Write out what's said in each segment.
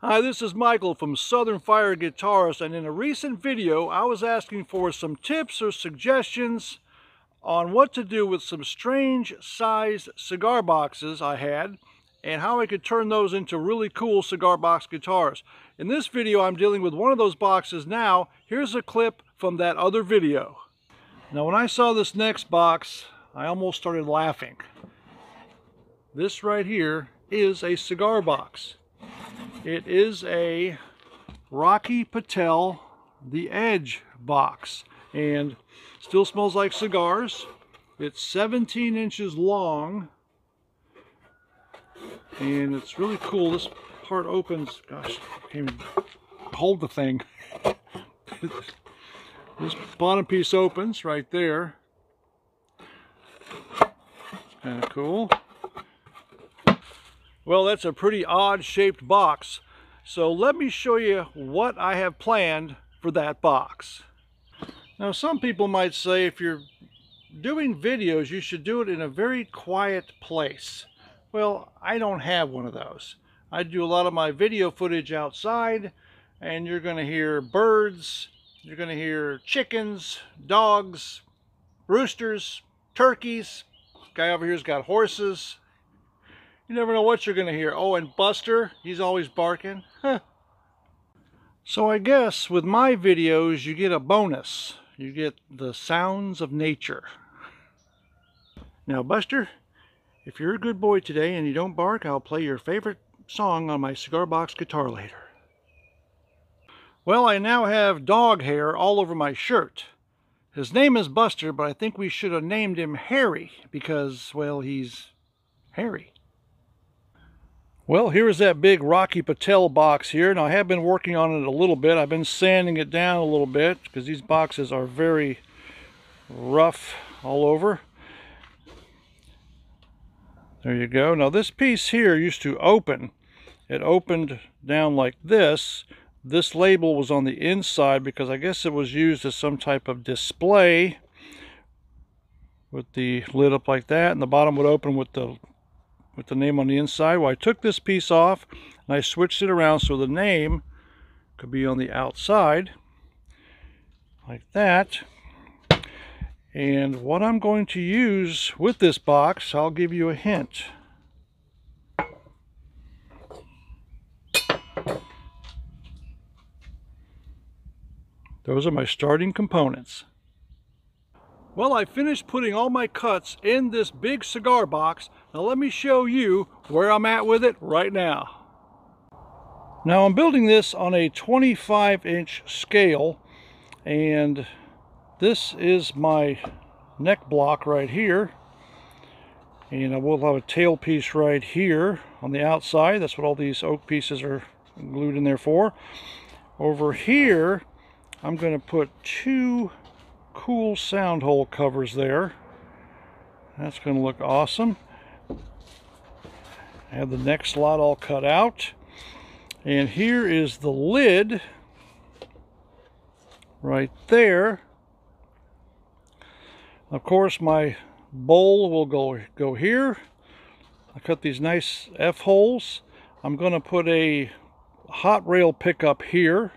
Hi, this is Michael from Southern Fire Guitars and in a recent video I was asking for some tips or suggestions on what to do with some strange sized cigar boxes I had and how I could turn those into really cool cigar box guitars. In this video I'm dealing with one of those boxes now. Here's a clip from that other video. Now when I saw this next box I almost started laughing. This right here is a cigar box. It is a Rocky Patel The Edge box and still smells like cigars. It's 17 inches long and it's really cool. This part opens, gosh, I can't even hold the thing. this bottom piece opens right there. Kind of cool. Well, that's a pretty odd shaped box. So let me show you what I have planned for that box. Now, some people might say if you're doing videos, you should do it in a very quiet place. Well, I don't have one of those. I do a lot of my video footage outside and you're going to hear birds, you're going to hear chickens, dogs, roosters, turkeys. Guy over here's got horses, you never know what you're going to hear. Oh, and Buster, he's always barking. So I guess with my videos, you get a bonus. You get the sounds of nature. Now, Buster, if you're a good boy today and you don't bark, I'll play your favorite song on my cigar box guitar later. Well, I now have dog hair all over my shirt. His name is Buster, but I think we should have named him Harry because, well, he's hairy. Well, here is that big Rocky Patel box here. Now, I have been working on it a little bit. I've been sanding it down a little bit because these boxes are very rough all over. There you go. Now, this piece here used to open. It opened down like this. This label was on the inside because I guess it was used as some type of display with the lid up like that and the bottom would open with the with the name on the inside. Well, I took this piece off and I switched it around so the name could be on the outside like that. And what I'm going to use with this box, I'll give you a hint. Those are my starting components. Well, I finished putting all my cuts in this big cigar box. Now let me show you where I'm at with it right now. Now I'm building this on a 25 inch scale and this is my neck block right here and I will have a tail piece right here on the outside that's what all these oak pieces are glued in there for over here I'm going to put two cool sound hole covers there. That's going to look awesome. I have the next slot all cut out. And here is the lid right there. Of course, my bowl will go, go here. I cut these nice F-holes. I'm going to put a hot rail pickup here.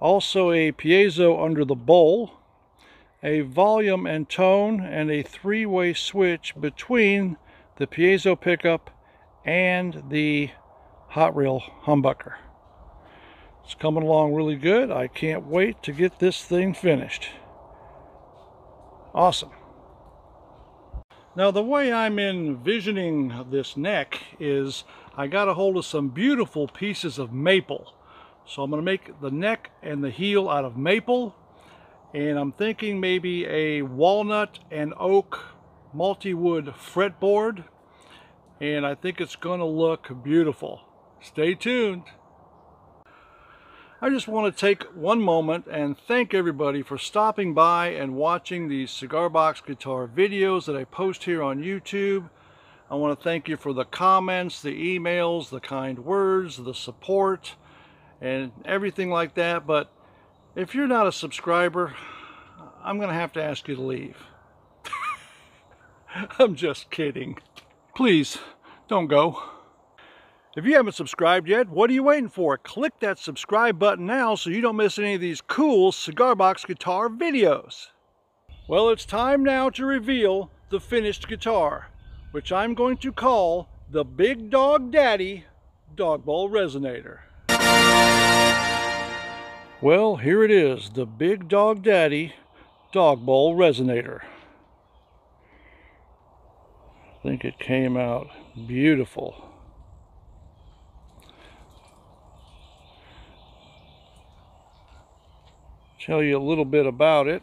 Also a piezo under the bowl a volume and tone and a three-way switch between the piezo pickup and the hot rail humbucker. It's coming along really good. I can't wait to get this thing finished. Awesome. Now the way I'm envisioning this neck is I got a hold of some beautiful pieces of maple. So I'm going to make the neck and the heel out of maple and I'm thinking maybe a walnut and oak multi-wood fretboard and I think it's going to look beautiful. Stay tuned. I just want to take one moment and thank everybody for stopping by and watching these cigar box guitar videos that I post here on YouTube. I want to thank you for the comments, the emails, the kind words, the support, and everything like that. But if you're not a subscriber, I'm going to have to ask you to leave. I'm just kidding. Please, don't go. If you haven't subscribed yet, what are you waiting for? Click that subscribe button now so you don't miss any of these cool cigar box guitar videos. Well, it's time now to reveal the finished guitar, which I'm going to call the Big Dog Daddy Dog Bowl Resonator. Well, here it is, the Big Dog Daddy Dog Bowl Resonator. I think it came out beautiful. tell you a little bit about it.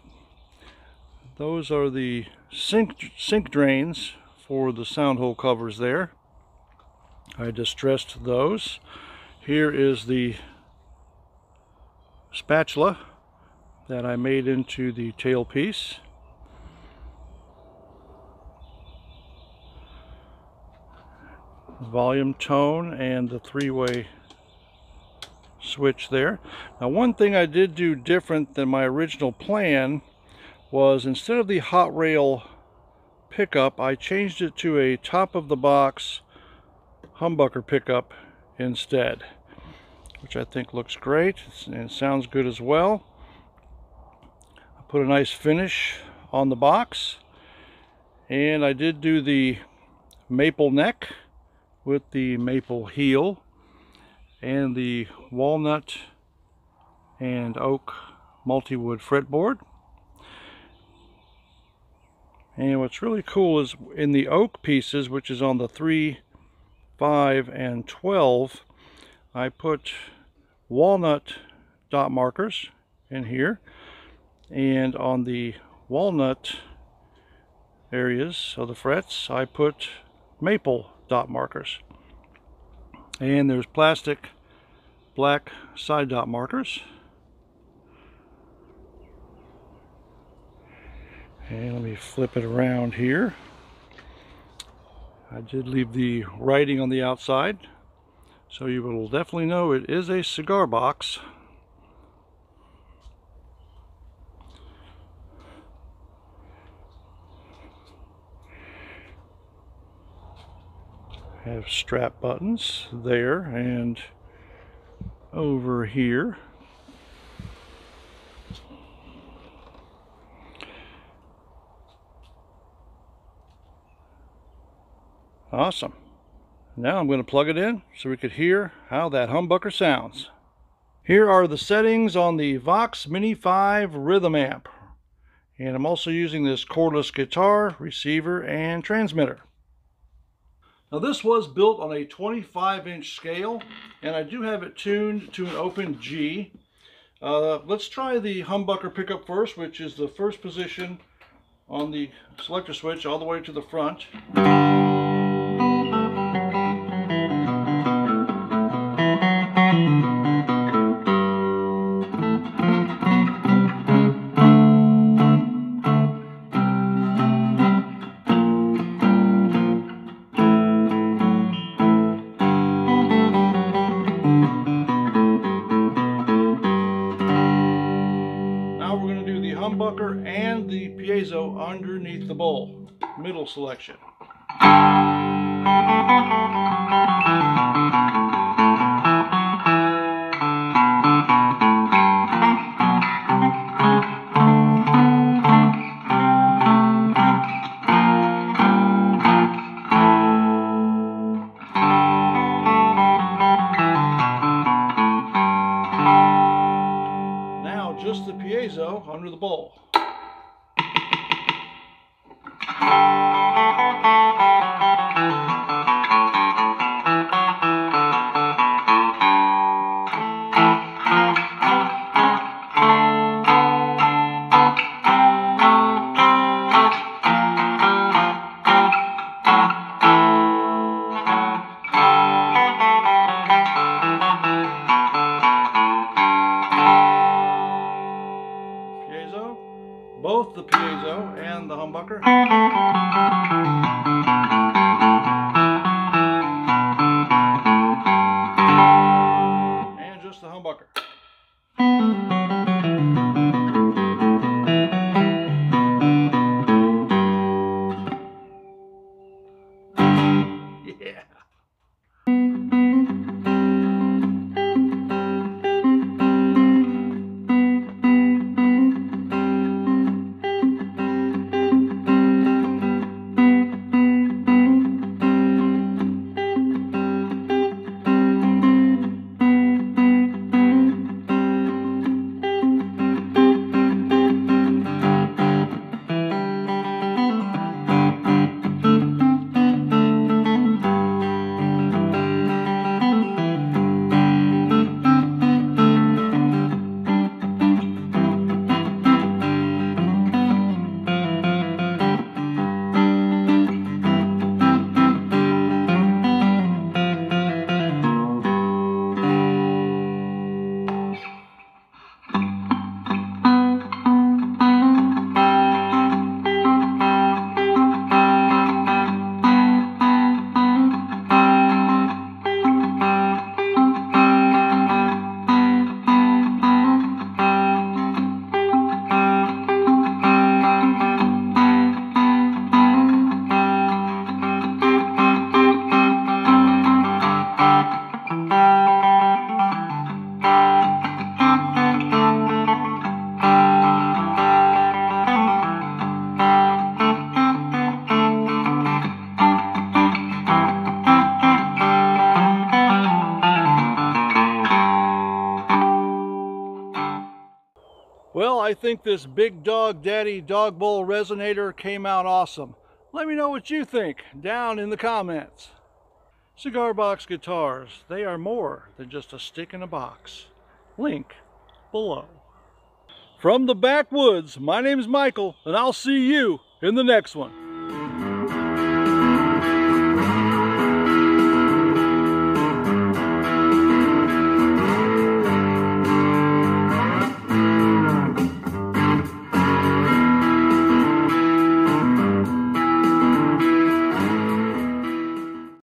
Those are the sink, sink drains for the sound hole covers there. I distressed those. Here is the spatula that I made into the tailpiece. Volume tone and the three-way switch there. Now one thing I did do different than my original plan was instead of the hot rail pickup I changed it to a top of the box humbucker pickup instead which I think looks great and sounds good as well. I put a nice finish on the box and I did do the maple neck with the maple heel and the walnut and oak multi-wood fretboard. And what's really cool is in the oak pieces, which is on the 3, 5, and 12, I put walnut dot markers in here. And on the walnut areas of the frets, I put maple dot markers. And there's plastic black side dot markers. And let me flip it around here. I did leave the writing on the outside, so you will definitely know it is a cigar box. Have strap buttons there and over here. Awesome. Now I'm going to plug it in so we could hear how that humbucker sounds. Here are the settings on the Vox Mini 5 Rhythm Amp. And I'm also using this cordless guitar, receiver, and transmitter. Now this was built on a 25 inch scale and I do have it tuned to an open G. Uh, let's try the humbucker pickup first which is the first position on the selector switch all the way to the front. The bowl. Middle selection. The piezo and the humbucker. And just the humbucker. Yeah. I think this Big Dog Daddy Dog Bowl Resonator came out awesome. Let me know what you think down in the comments. Cigar Box Guitars, they are more than just a stick in a box. Link below. From the backwoods, my name is Michael, and I'll see you in the next one.